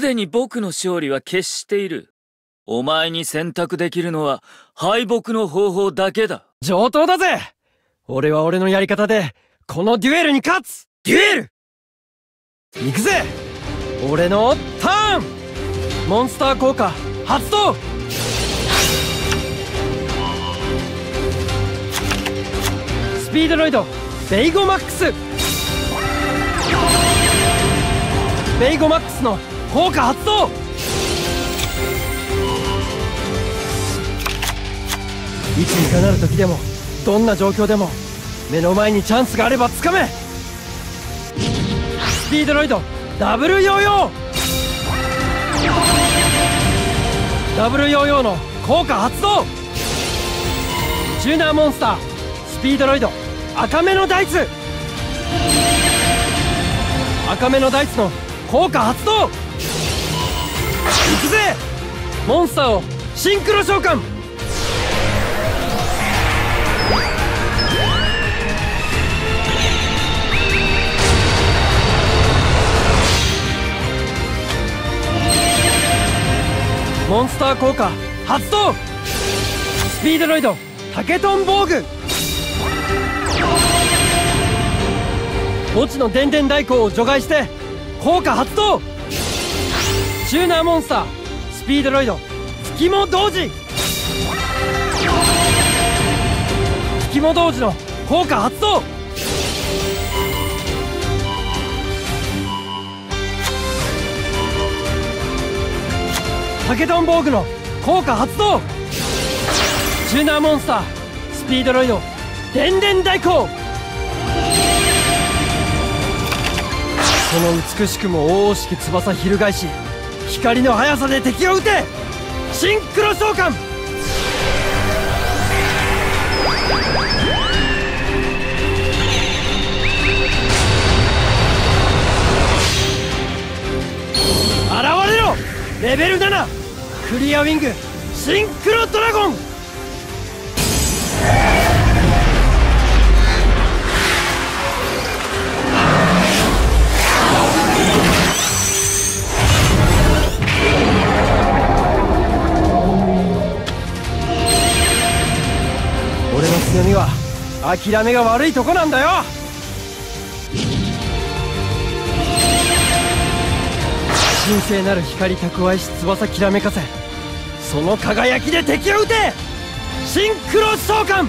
でに僕の勝利は決している。お前に選択できるのは敗北の方法だけだ。上等だぜ。俺は俺のやり方で、このデュエルに勝つ。デュエル！行くぜ。俺のターン。モンスター効果発動。スピードロイドベイゴマックス。ベイゴマックスの効果発動！いついかなる時でもどんな状況でも目の前にチャンスがあればつかめ！スピードロイドダブルヨーヨー！ダブルヨーヨーの効果発動！チューナーモンスタースピードロイド赤目のダイツ！赤目のダイツの効果発動！くぜ。モンスターをシンクロ召喚。モンスター効果発動。スピードロイドタケトン防具。墓地の電電代行を除外して効果発動。チューナーモンスタースピードロイド吹きも同時。吹きも同時の効果発動。タケトン防具の効果発動。チューナーモンスタースピードロイド電電代行この美しくも大々しき翼翻し光の速さで敵を撃て！シンクロ召喚！現れろ！レベル7クリアウィング！シンクロドラゴン！俺の強みは諦めが悪いとこなんだよ。神聖なる光蓄えし翼きらめかせその輝きで敵を撃て。シンクロ召喚。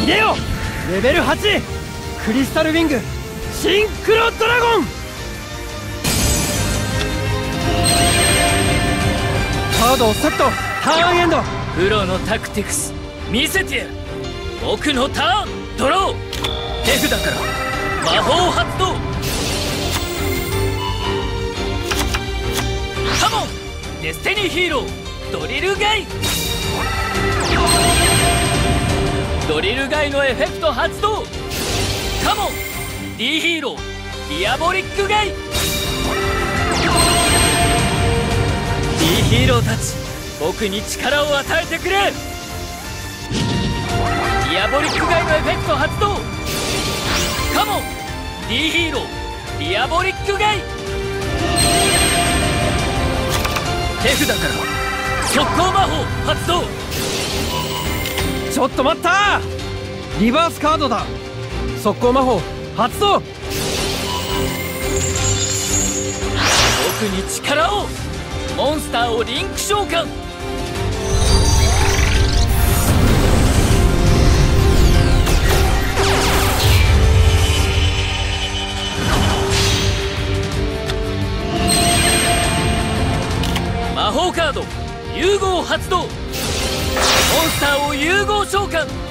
入れよ。レベル8クリスタルウィング。シンクロドラゴン！カードをセット！ターンエンド！プロのタクティクス見せてやる僕のターンドロー手札から魔法発動！カモン！デスティニーヒーロードリルガイ！ドリルガイのエフェクト発動！カモン！D ヒーローディアボリックガイ D ヒーローたち僕に力を与えてくれ!ディアボリックガイのエフェクト発動!カモン! D ヒーローディアボリックガイ!手札から速攻魔法発動!ちょっと待った!リバースカードだ!速攻魔法発動。僕に力を。モンスターをリンク召喚。魔法カード融合発動。モンスターを融合召喚。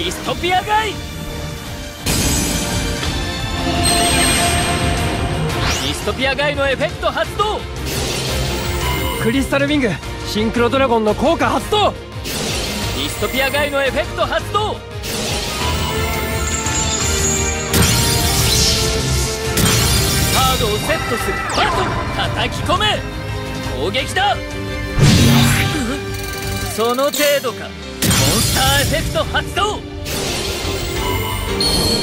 ディストピアガイディストピアガイのエフェクト発動。クリスタルウィングシンクロドラゴンの効果発動。ディストピアガイのエフェクト発動。カードをセットするバトル叩き込め。攻撃だ。その程度か。モンスターエフェクト発動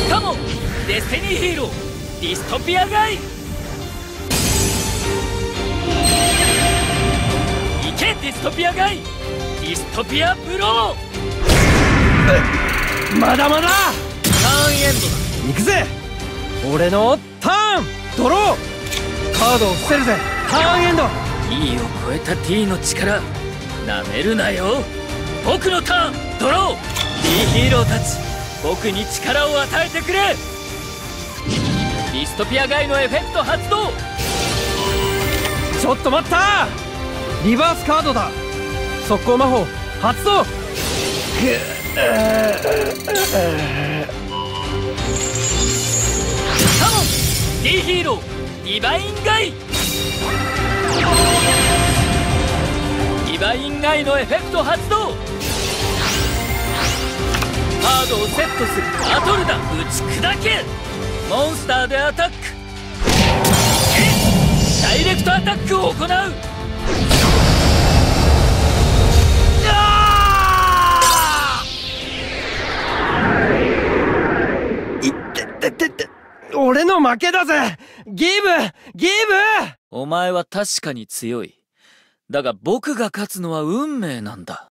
カモンデスティニーヒーローディストピアガイ行けディストピアガイディストピアブローまだまだターンエンドだ。行くぜ。俺のターン。ドロー。カードを伏せるぜ。ターンエンド。E を超えた T の力なめるなよ。僕のターンドロー。D ヒーローたち僕に力を与えてくれ。ディストピアガイのエフェクト発動。ちょっと待った。リバースカードだ。速攻魔法発動。カモン D ヒーローディバインガイ。ディバインガイのエフェクト発動カードをセットするバトルだ。打ち砕け。モンスターでアタック。ダイレクトアタックを行う。いってってってって俺の負けだぜ。ギブギブ。お前は確かに強い。だが僕が勝つのは運命なんだ